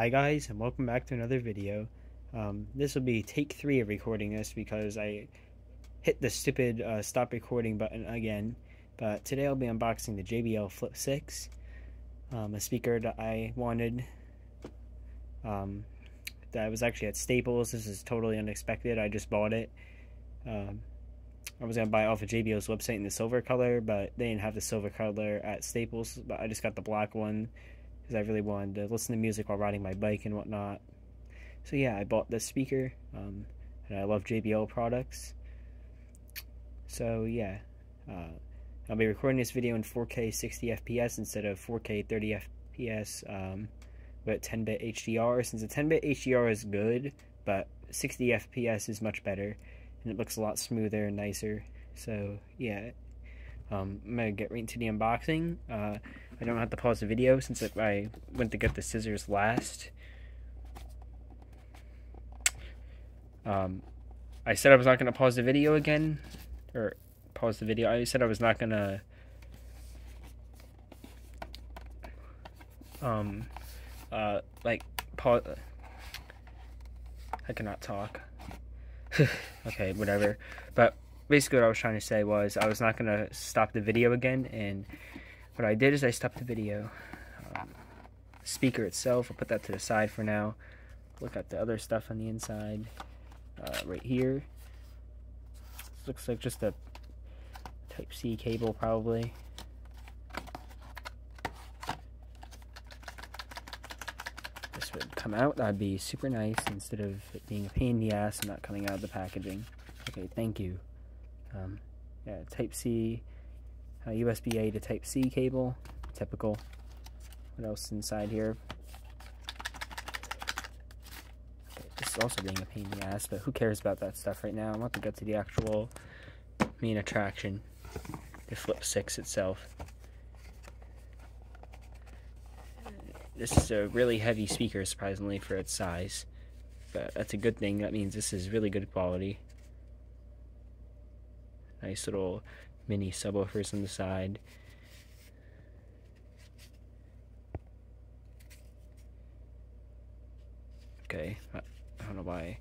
Hi guys and welcome back to another video. Um, this will be take three of recording this because I hit the stupid uh, stop recording button again. But today I'll be unboxing the JBL Flip 6, um, a speaker that I wanted. Um, that was actually at Staples. This is totally unexpected. I just bought it. Um, I was gonna buy it off of JBL's website in the silver color, but they didn't have the silver color at Staples. But I just got the black one because I really wanted to listen to music while riding my bike and whatnot. So yeah, I bought this speaker, um, and I love JBL products. So yeah, uh, I'll be recording this video in 4K 60 FPS instead of 4K 30 FPS um, with 10-bit HDR. Since the 10-bit HDR is good, but 60 FPS is much better, and it looks a lot smoother and nicer. So yeah, um, I'm gonna get right into the unboxing. Uh, I don't have to pause the video since I went to get the scissors last. Um, I said I was not gonna pause the video again, or pause the video. I said I was not gonna. Um, uh, like pause. I cannot talk. okay, whatever. But basically what I was trying to say was I was not going to stop the video again and what I did is I stopped the video. Um, speaker itself, I'll put that to the side for now. Look at the other stuff on the inside. Uh, right here. Looks like just a Type-C cable probably. This would come out, that'd be super nice instead of it being a pain in the ass and not coming out of the packaging. Okay, thank you. Um, yeah, Type C, uh, USB A to Type C cable, typical. What else inside here? This is also being a pain in the ass, but who cares about that stuff right now? I want to get to the actual main attraction, the Flip 6 itself. This is a really heavy speaker, surprisingly, for its size. But that's a good thing. That means this is really good quality. Nice little mini subwoofers on the side. Okay, I don't know why.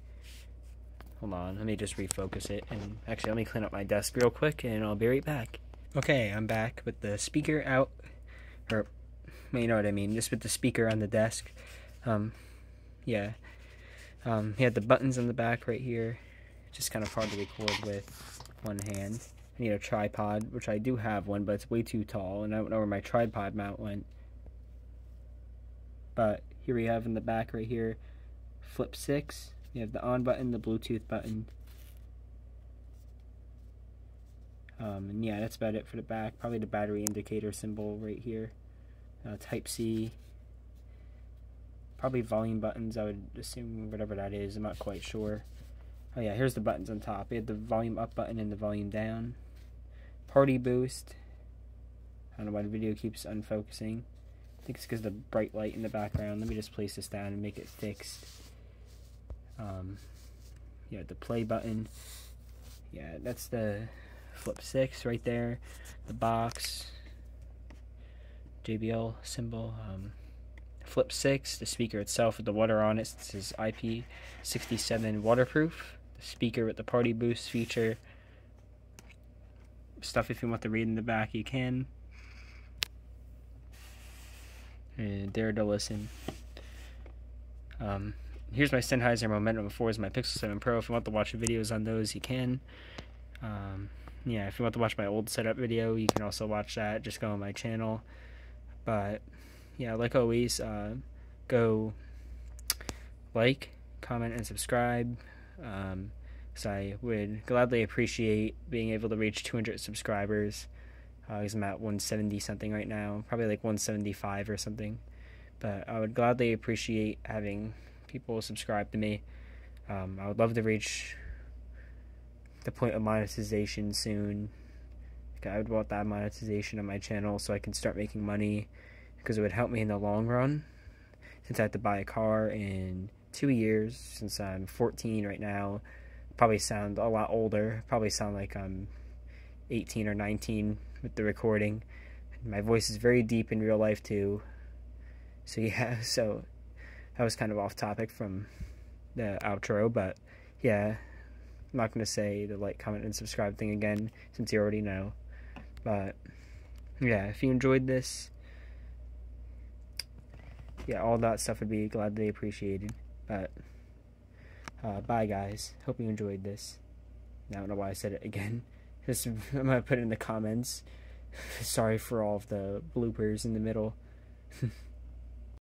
Hold on, let me just refocus it. And actually, let me clean up my desk real quick and I'll be right back. Okay, I'm back with the speaker out. Or, you know what I mean, just with the speaker on the desk. Um, yeah. Um, he had the buttons on the back right here. Just kind of hard to record with one hand. I need a tripod, which I do have one, but it's way too tall, and I don't know where my tripod mount went. But here we have in the back right here, flip 6. You have the on button, the Bluetooth button. Um, and yeah, that's about it for the back. Probably the battery indicator symbol right here. Uh, Type-C. Probably volume buttons, I would assume, whatever that is. I'm not quite sure. Oh yeah, here's the buttons on top. We have the volume up button and the volume down. Party boost. I don't know why the video keeps unfocusing. I think it's because the bright light in the background. Let me just place this down and make it fixed. Um, yeah, the play button. Yeah, that's the Flip 6 right there. The box. JBL symbol. Um, Flip 6, the speaker itself with the water on it. This is IP67 waterproof speaker with the party boost feature. Stuff if you want to read in the back, you can. And dare to listen. Um, here's my Sennheiser Momentum 4 is my Pixel 7 Pro. If you want to watch videos on those, you can. Um, yeah, if you want to watch my old setup video, you can also watch that. Just go on my channel. But, yeah, like always, uh, go like, comment, and subscribe. Um, so I would gladly appreciate being able to reach 200 subscribers. Uh, I'm at 170 something right now, probably like 175 or something. But I would gladly appreciate having people subscribe to me. Um, I would love to reach the point of monetization soon. Like I would want that monetization on my channel so I can start making money because it would help me in the long run. Since I have to buy a car in two years since I'm 14 right now. Probably sound a lot older. Probably sound like I'm 18 or 19 with the recording. My voice is very deep in real life too. So yeah, so that was kind of off topic from the outro, but yeah, I'm not going to say the like, comment, and subscribe thing again since you already know. But yeah, if you enjoyed this, yeah, all that stuff would be gladly appreciated. But uh, bye, guys. Hope you enjoyed this. I don't know why I said it again. Just I'm gonna put it in the comments. Sorry for all of the bloopers in the middle.